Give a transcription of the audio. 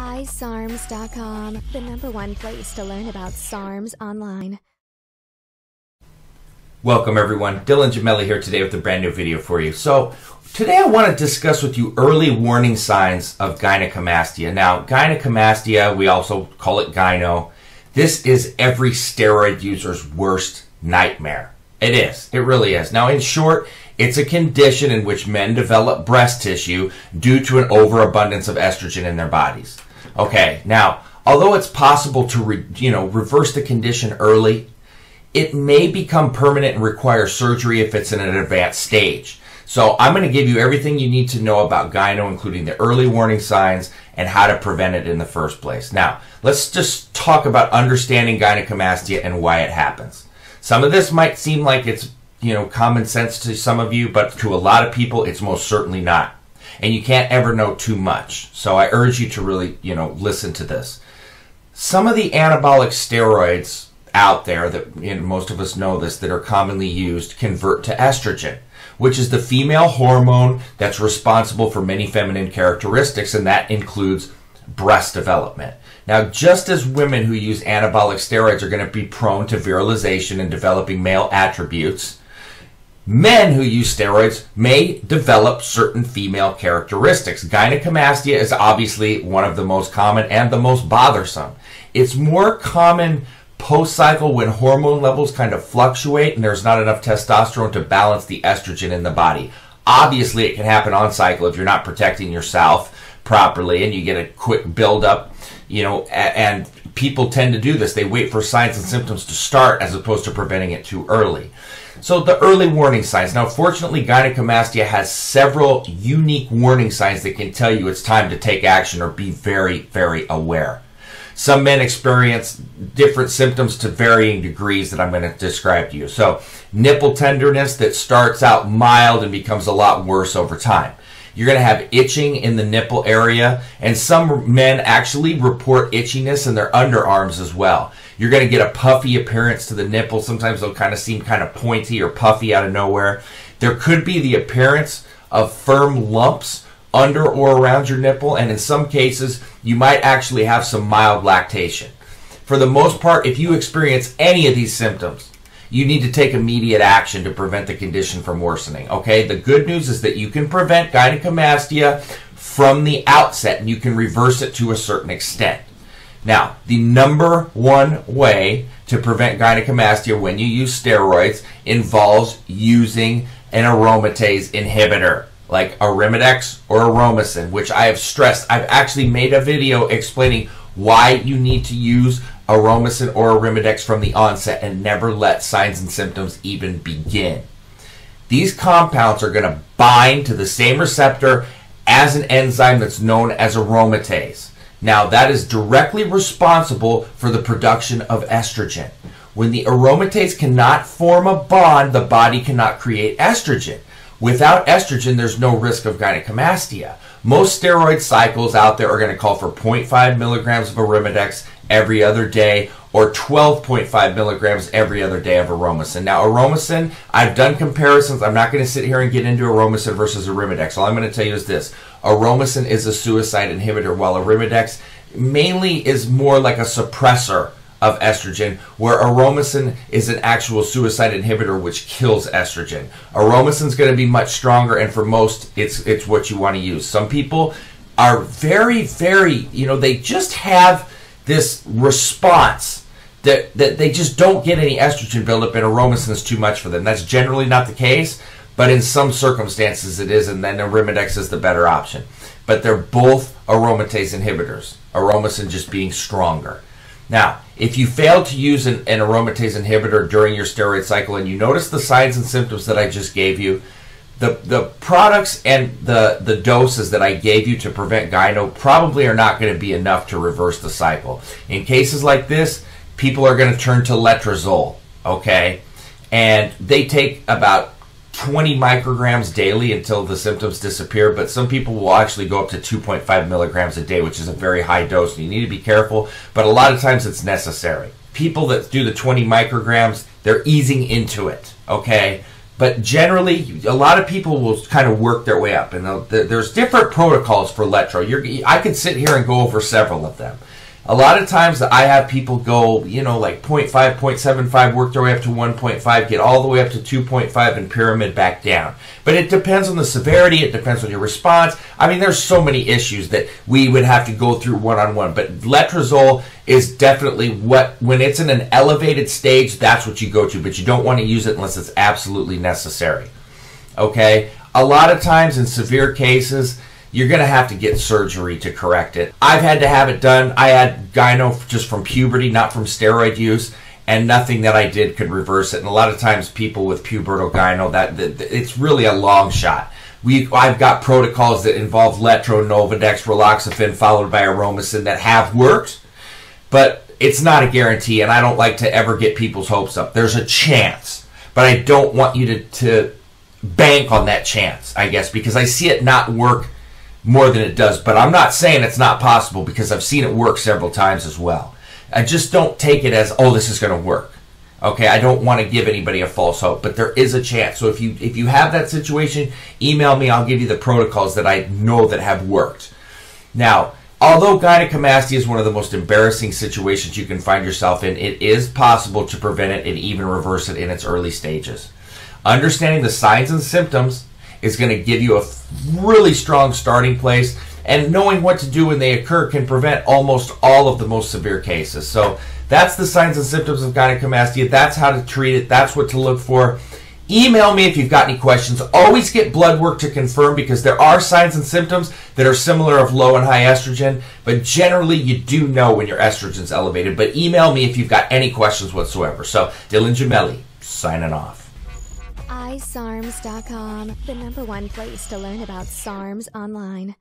iSARMS.com, the number one place to learn about SARMs online. Welcome everyone, Dylan Gemelli here today with a brand new video for you. So today I want to discuss with you early warning signs of gynecomastia. Now gynecomastia, we also call it gyno. This is every steroid user's worst nightmare. It is. It really is. Now in short, it's a condition in which men develop breast tissue due to an overabundance of estrogen in their bodies. Okay, now, although it's possible to re, you know reverse the condition early, it may become permanent and require surgery if it's in an advanced stage. So I'm going to give you everything you need to know about gyno, including the early warning signs and how to prevent it in the first place. Now, let's just talk about understanding gynecomastia and why it happens. Some of this might seem like it's, you know, common sense to some of you, but to a lot of people, it's most certainly not and you can't ever know too much. So I urge you to really, you know, listen to this. Some of the anabolic steroids out there that you know, most of us know this that are commonly used convert to estrogen, which is the female hormone that's responsible for many feminine characteristics, and that includes breast development. Now, just as women who use anabolic steroids are going to be prone to virilization and developing male attributes, Men who use steroids may develop certain female characteristics. Gynecomastia is obviously one of the most common and the most bothersome. It's more common post cycle when hormone levels kind of fluctuate and there's not enough testosterone to balance the estrogen in the body. Obviously, it can happen on cycle if you're not protecting yourself properly and you get a quick buildup, you know, and people tend to do this. They wait for signs and symptoms to start as opposed to preventing it too early. So the early warning signs. Now, fortunately, gynecomastia has several unique warning signs that can tell you it's time to take action or be very, very aware. Some men experience different symptoms to varying degrees that I'm going to describe to you. So, nipple tenderness that starts out mild and becomes a lot worse over time. You're going to have itching in the nipple area, and some men actually report itchiness in their underarms as well. You're going to get a puffy appearance to the nipple. Sometimes they'll kind of seem kind of pointy or puffy out of nowhere. There could be the appearance of firm lumps under or around your nipple, and in some cases, you might actually have some mild lactation. For the most part, if you experience any of these symptoms, you need to take immediate action to prevent the condition from worsening. Okay, the good news is that you can prevent gynecomastia from the outset and you can reverse it to a certain extent. Now, the number one way to prevent gynecomastia when you use steroids involves using an aromatase inhibitor like Arimidex or Aromasin, which I have stressed. I've actually made a video explaining why you need to use Aromasin or Arimidex from the onset and never let signs and symptoms even begin. These compounds are going to bind to the same receptor as an enzyme that's known as aromatase. Now, that is directly responsible for the production of estrogen. When the aromatase cannot form a bond, the body cannot create estrogen. Without estrogen, there's no risk of gynecomastia. Most steroid cycles out there are going to call for 0.5 milligrams of Arimidex every other day or 12.5 milligrams every other day of Aromasin. Now, Aromasin, I've done comparisons. I'm not going to sit here and get into Aromasin versus Arimidex. All I'm going to tell you is this. Aromasin is a suicide inhibitor, while Arimidex mainly is more like a suppressor of estrogen, where aromasin is an actual suicide inhibitor which kills estrogen. Aromasin is going to be much stronger, and for most, it's it's what you want to use. Some people are very, very, you know, they just have this response that that they just don't get any estrogen buildup, and aromasin is too much for them. That's generally not the case, but in some circumstances it is, and then arimidex is the better option. But they're both aromatase inhibitors. Aromasin just being stronger. Now, if you fail to use an, an, aromatase inhibitor during your steroid cycle and you notice the signs and symptoms that I just gave you, the, the products and the, the doses that I gave you to prevent gyno probably are not going to be enough to reverse the cycle. In cases like this, people are going to turn to letrozole, okay? And they take about 20 micrograms daily until the symptoms disappear, but some people will actually go up to 2.5 milligrams a day, which is a very high dose. And you need to be careful, but a lot of times it's necessary. People that do the 20 micrograms, they're easing into it, okay? But generally, a lot of people will kind of work their way up, and uh, there's different protocols for Letro. You're, I could sit here and go over several of them. A lot of times I have people go, you know, like 0.5, 0.75, work their way up to 1.5, get all the way up to 2.5 and pyramid back down. But it depends on the severity, it depends on your response. I mean, there's so many issues that we would have to go through one on one. But letrozole is definitely what, when it's in an elevated stage, that's what you go to. But you don't want to use it unless it's absolutely necessary. Okay? A lot of times in severe cases, you're going to have to get surgery to correct it. I've had to have it done. I had gyno just from puberty, not from steroid use, and nothing that I did could reverse it. And a lot of times, people with pubertal gyno, that, that it's really a long shot. We, I've got protocols that involve Letro, Nolvadex, Raloxifene, followed by Aromasin that have worked, but it's not a guarantee, and I don't like to ever get people's hopes up. There's a chance, but I don't want you to, to bank on that chance, I guess, because I see it not work more than it does. But I'm not saying it's not possible because I've seen it work several times as well. I just don't take it as, oh, this is going to work. Okay, I don't want to give anybody a false hope, but there is a chance. So if you if you have that situation, email me. I'll give you the protocols that I know that have worked. Now, although gynecomastia is one of the most embarrassing situations you can find yourself in, it is possible to prevent it and even reverse it in its early stages. Understanding the signs and symptoms is going to give you a really strong starting place. And knowing what to do when they occur can prevent almost all of the most severe cases. So that's the signs and symptoms of gynecomastia. That's how to treat it. That's what to look for. Email me if you've got any questions. Always get blood work to confirm because there are signs and symptoms that are similar of low and high estrogen, but generally you do know when your estrogen's elevated. But email me if you've got any questions whatsoever. So Dylan Gemelli, signing off iSARMS.com, the number one place to learn about SARMs online.